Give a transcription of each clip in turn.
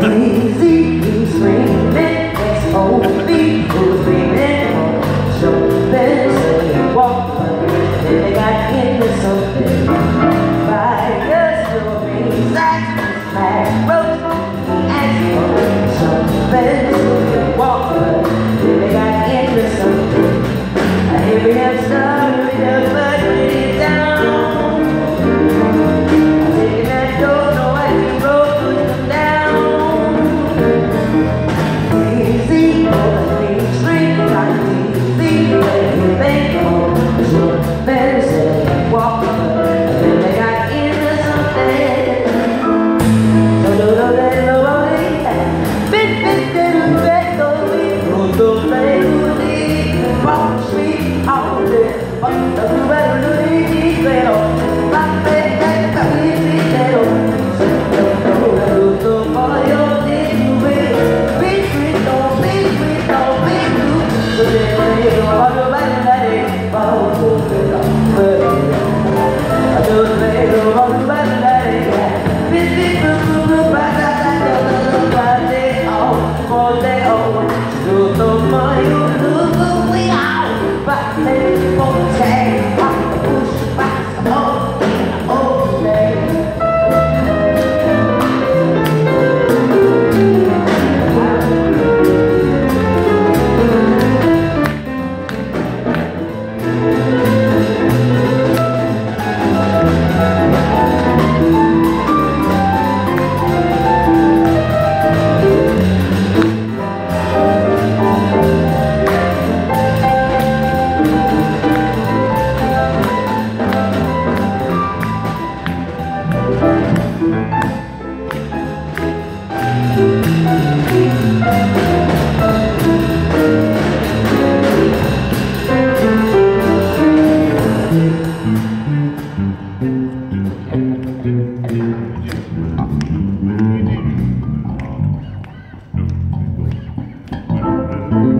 Daisy.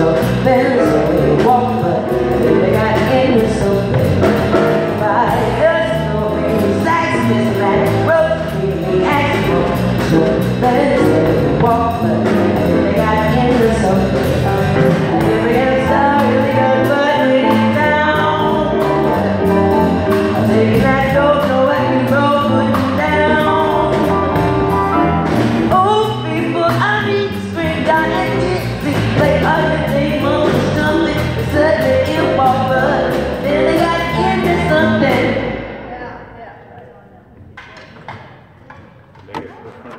so there's